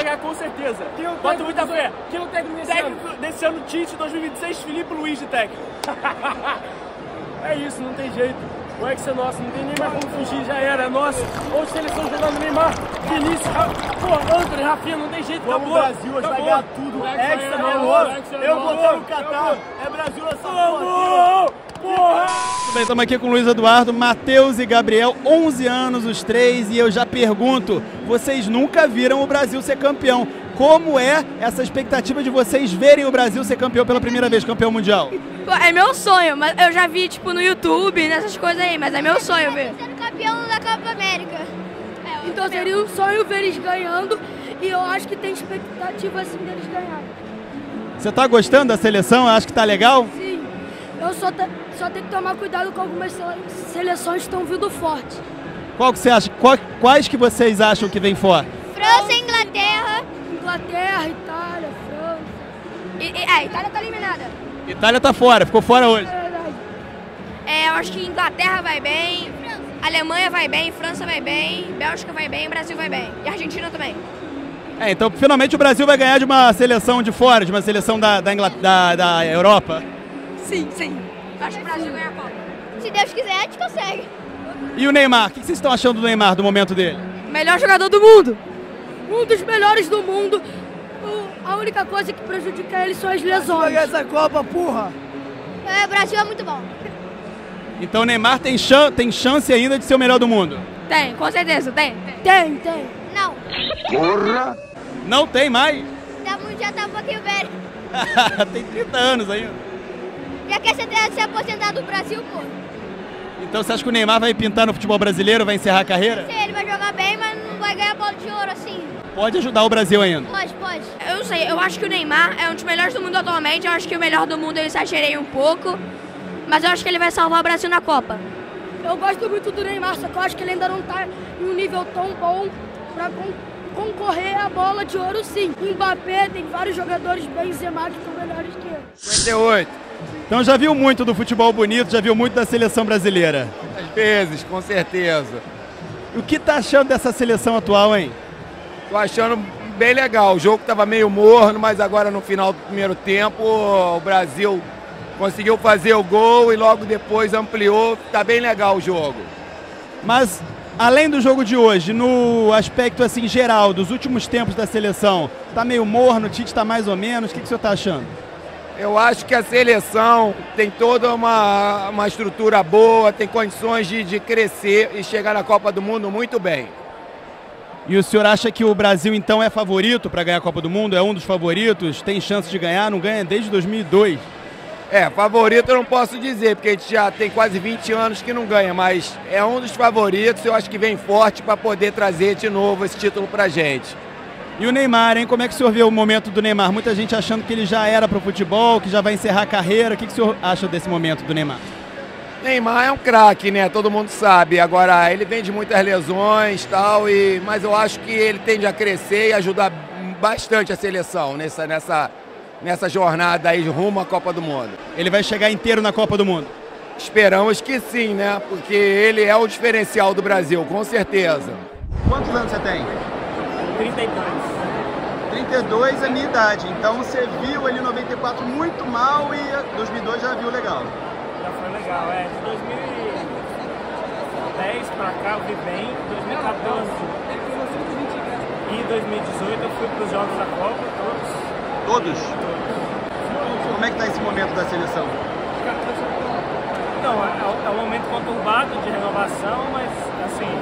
vai ganhar com certeza. Quem é o Bota técnico muita fé. quem é o técnico desse Técnico desse ano, Tite, 2026, Felipe Luiz de técnico. É isso, não tem jeito. O ex é nosso, não tem nem mais como fugir, já era, é nosso. Ou seleção jogando Neymar, Vinícius, Ra... pô, Antônio, Rafinha, não tem jeito, Vamos, acabou. Brasil, hoje vai acabou. ganhar tudo. Hexa Hexa é é nosso, Eu vou no Catar. É Brasil essa porra. Porra! Tudo bem, estamos aqui com o Luiz Eduardo, Matheus e Gabriel, 11 anos os três, e eu já pergunto, vocês nunca viram o Brasil ser campeão. Como é essa expectativa de vocês verem o Brasil ser campeão pela primeira vez, campeão mundial? É meu sonho, mas eu já vi, tipo, no YouTube, nessas coisas aí, mas é meu sonho ver. Sendo campeão da Copa América. Então seria um sonho ver eles ganhando e eu acho que tem expectativa assim deles ganharem. Você tá gostando da seleção? Acho que tá legal? Sim, eu só, te- só tenho que tomar cuidado com algumas sele- seleções que estão vindo forte. Qual que você acha? Qual- quais que vocês acham que vem fora? França, Inglaterra. Inglaterra, Itália, França. E, e, é, a Itália tá eliminada. Itália tá fora, ficou fora hoje. É verdade. É, eu acho que Inglaterra vai bem, Alemanha vai bem, França vai bem, Bélgica vai bem, Brasil vai bem. E Argentina também. É, então finalmente o Brasil vai ganhar de uma seleção de fora, de uma seleção da, da, Ingla- da- da Europa. Sim, sim. Acho que o Brasil ganha a Copa. Se Deus quiser, a gente consegue. E o Neymar, o que vocês estão achando do Neymar, do momento dele? Melhor jogador do mundo. Um dos melhores do mundo. O- a única coisa que prejudica ele são as lesões. essa Copa, porra. É, o Brasil é muito bom. Então o Neymar tem, chan tem chance ainda de ser o melhor do mundo. Tem, com certeza, tem. Tem, tem. Não, Não tem mais. tá, muito- já tá um pouquinho velho. tem 30 anos ainda. Já quer se, se aposentar do Brasil, pô. Então você acha que o Neymar vai pintar no futebol brasileiro, vai encerrar a carreira? Se ele vai jogar bem, mas não vai ganhar bola de ouro assim. Pode ajudar o Brasil ainda. Pode, pode. Eu não sei, eu acho que o Neymar é um dos melhores do mundo atualmente. Eu acho que o melhor do mundo ele exagerei um pouco. Mas eu acho que ele vai salvar o Brasil na Copa. Eu gosto muito do Neymar, só que eu acho que ele ainda não tá em um nível tão bom pra concorrer à bola de ouro sim. O Mbappé tem vários jogadores Benzema que estão melhores que ele. 58. Então já viu muito do futebol bonito, já viu muito da seleção brasileira. Às vezes, com certeza. O que tá achando dessa seleção atual, hein? Tô achando bem legal. O jogo tava meio morno, mas agora no final do primeiro tempo o Brasil conseguiu fazer o gol e logo depois ampliou. Tá bem legal o jogo. Mas além do jogo de hoje, no aspecto assim geral dos últimos tempos da seleção, tá meio morno, o Tite tá mais ou menos. O que, que o senhor tá achando? Eu acho que a seleção tem toda uma, uma estrutura boa, tem condições de, de crescer e chegar na Copa do Mundo muito bem. E o senhor acha que o Brasil então é favorito para ganhar a Copa do Mundo? É um dos favoritos? Tem chance de ganhar? Não ganha desde 2002. É, favorito eu não posso dizer, porque a gente já tem quase 20 anos que não ganha, mas é um dos favoritos, eu acho que vem forte para poder trazer de novo esse título pra gente. E o Neymar, hein? Como é que o senhor vê o momento do Neymar? Muita gente achando que ele já era pro futebol, que já vai encerrar a carreira. O que, que o senhor acha desse momento do Neymar? Neymar é um craque, né? Todo mundo sabe. Agora, ele vem de muitas lesões tal, e mas eu acho que ele tende a crescer e ajudar bastante a seleção nessa, nessa, nessa jornada aí rumo à Copa do Mundo. Ele vai chegar inteiro na Copa do Mundo. Esperamos que sim, né? Porque ele é o diferencial do Brasil, com certeza. Quantos anos você tem? 32. 32 é a minha idade. Então você viu ali 94 muito mal e 2002 já viu legal. Já foi legal, é. De 2010 pra cá eu vi bem, 2014 e 2018 eu fui pros Jogos da Copa, todos. Todos? Como é que tá esse momento da seleção? Então, é, é um momento conturbado de renovação, mas assim,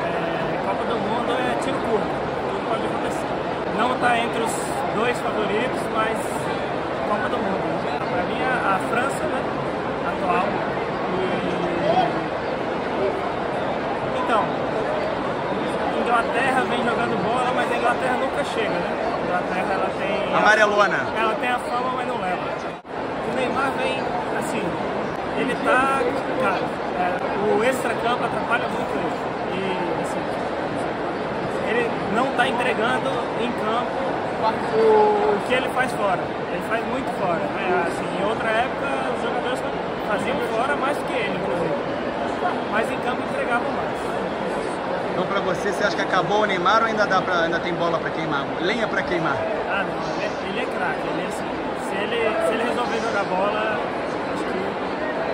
é, Copa do Mundo é tiro curto, tudo pode acontecer. Não está entre os dois favoritos, mas Copa do Mundo. Para mim, a, a França, né, atual. E... Então, Inglaterra vem jogando bola, mas a Inglaterra nunca chega, né? A Inglaterra ela tem. Amarelona. Ela tem a fama, mas não leva. O Neymar vem, assim, ele tá. Cara, é, o extra-campo atrapalha muito ele. E, assim, ele não tá entregando em campo o, que ele faz fora. Ele faz muito fora. Né? Assim, em outra época, os jogadores faziam fora mais do que ele, inclusive. Mas em campo entregavam mais. Então para você você, acha que acabou o Neymar ou ainda, dá pra, ainda tem bola para queimar? Lenha para queimar? Ah, não, ele, é, ele é craque. Ele é, se, ele, se ele resolver jogar bola, acho que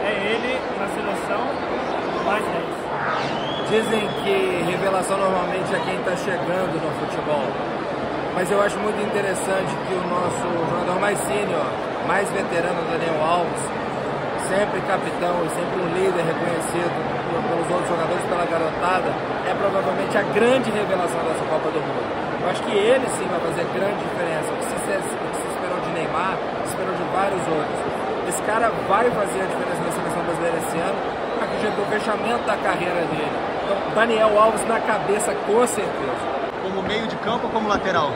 é ele na seleção mais 10. Dizem que revelação normalmente é quem está chegando no futebol. Mas eu acho muito interessante que o nosso jogador mais sênior, mais veterano, Daniel Alves, sempre capitão e sempre um líder reconhecido pelos outros jogadores, pela garotada, é provavelmente a grande revelação dessa Copa do Mundo. Eu acho que ele sim vai fazer grande diferença. O que se, o que se esperou de Neymar, vários outros. Esse cara vai fazer a diferença na seleção brasileira esse ano, acredito no fechamento da carreira dele. Então, Daniel Alves na cabeça, com certeza. Como meio de campo ou como lateral?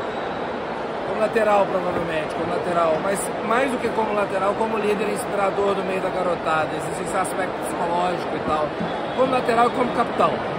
Como lateral, provavelmente, como lateral. Mas mais do que como lateral, como líder inspirador do meio da garotada. Existe esse aspecto psicológico e tal. Como lateral e como capitão.